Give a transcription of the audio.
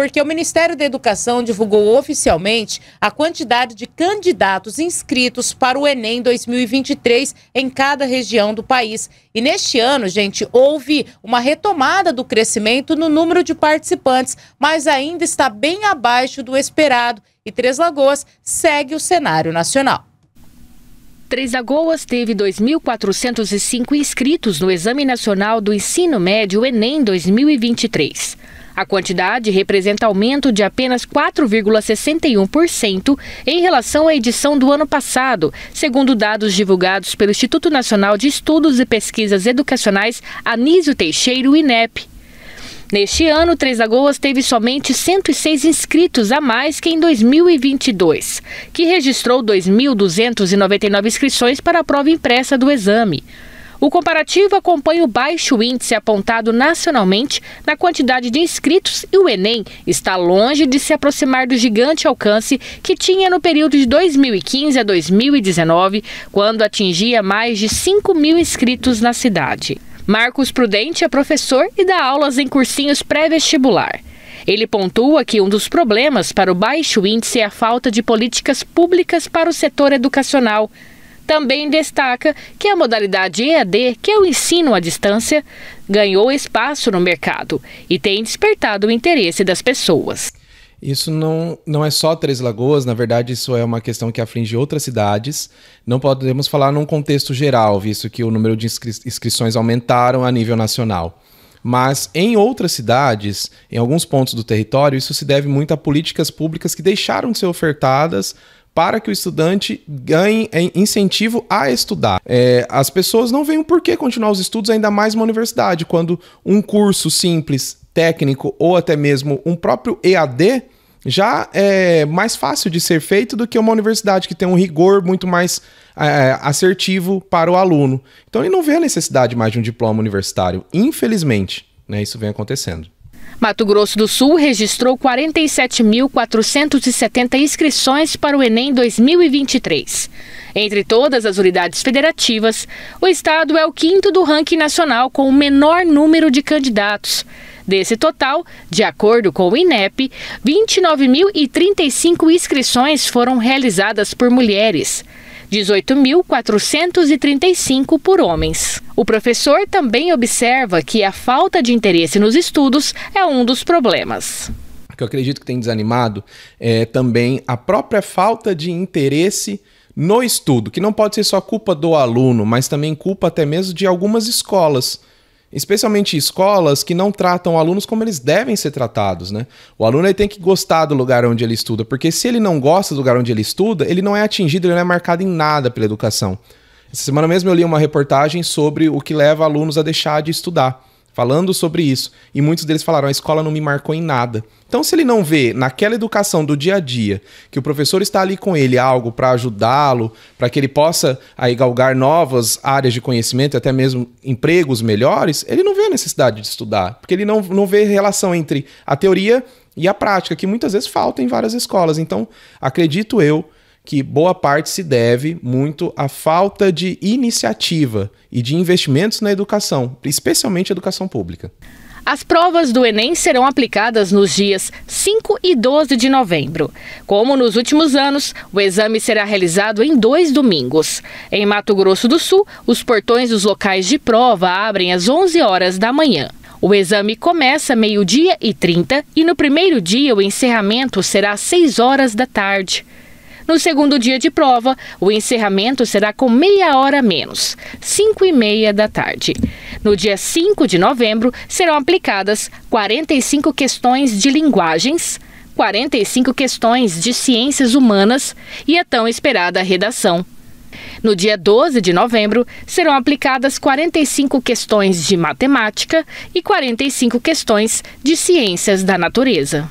porque o Ministério da Educação divulgou oficialmente a quantidade de candidatos inscritos para o Enem 2023 em cada região do país. E neste ano, gente, houve uma retomada do crescimento no número de participantes, mas ainda está bem abaixo do esperado. E Três Lagoas segue o cenário nacional. Três Lagoas teve 2.405 inscritos no Exame Nacional do Ensino Médio Enem 2023. A quantidade representa aumento de apenas 4,61% em relação à edição do ano passado, segundo dados divulgados pelo Instituto Nacional de Estudos e Pesquisas Educacionais Anísio Teixeira, INEP. Neste ano, Três Lagoas teve somente 106 inscritos a mais que em 2022, que registrou 2.299 inscrições para a prova impressa do exame. O comparativo acompanha o baixo índice apontado nacionalmente na quantidade de inscritos e o Enem está longe de se aproximar do gigante alcance que tinha no período de 2015 a 2019, quando atingia mais de 5 mil inscritos na cidade. Marcos Prudente é professor e dá aulas em cursinhos pré-vestibular. Ele pontua que um dos problemas para o baixo índice é a falta de políticas públicas para o setor educacional. Também destaca que a modalidade EAD, que é o ensino à distância, ganhou espaço no mercado e tem despertado o interesse das pessoas. Isso não, não é só Três Lagoas, na verdade, isso é uma questão que aflige outras cidades. Não podemos falar num contexto geral, visto que o número de inscri inscrições aumentaram a nível nacional. Mas em outras cidades, em alguns pontos do território, isso se deve muito a políticas públicas que deixaram de ser ofertadas para que o estudante ganhe incentivo a estudar. É, as pessoas não veem o porquê continuar os estudos, ainda mais uma universidade, quando um curso simples técnico ou até mesmo um próprio EAD já é mais fácil de ser feito do que uma universidade que tem um rigor muito mais é, assertivo para o aluno. Então ele não vê a necessidade mais de um diploma universitário, infelizmente. Né, isso vem acontecendo. Mato Grosso do Sul registrou 47.470 inscrições para o Enem 2023. Entre todas as unidades federativas, o estado é o quinto do ranking nacional com o menor número de candidatos. Desse total, de acordo com o INEP, 29.035 inscrições foram realizadas por mulheres. 18.435 por homens. O professor também observa que a falta de interesse nos estudos é um dos problemas. Que eu acredito que tem desanimado é também a própria falta de interesse no estudo, que não pode ser só culpa do aluno, mas também culpa até mesmo de algumas escolas especialmente escolas que não tratam alunos como eles devem ser tratados, né? O aluno ele tem que gostar do lugar onde ele estuda, porque se ele não gosta do lugar onde ele estuda, ele não é atingido, ele não é marcado em nada pela educação. Essa semana mesmo eu li uma reportagem sobre o que leva alunos a deixar de estudar falando sobre isso. E muitos deles falaram: a escola não me marcou em nada. Então, se ele não vê naquela educação do dia a dia que o professor está ali com ele algo para ajudá-lo, para que ele possa aí galgar novas áreas de conhecimento, até mesmo empregos melhores, ele não vê a necessidade de estudar, porque ele não, não vê relação entre a teoria e a prática, que muitas vezes falta em várias escolas. Então, acredito eu que boa parte se deve muito à falta de iniciativa e de investimentos na educação, especialmente educação pública. As provas do Enem serão aplicadas nos dias 5 e 12 de novembro. Como nos últimos anos, o exame será realizado em dois domingos. Em Mato Grosso do Sul, os portões dos locais de prova abrem às 11 horas da manhã. O exame começa meio-dia e 30 e no primeiro dia o encerramento será às 6 horas da tarde. No segundo dia de prova, o encerramento será com meia hora menos, 5 e meia da tarde. No dia 5 de novembro, serão aplicadas 45 questões de linguagens, 45 questões de ciências humanas e a tão esperada redação. No dia 12 de novembro, serão aplicadas 45 questões de matemática e 45 questões de ciências da natureza.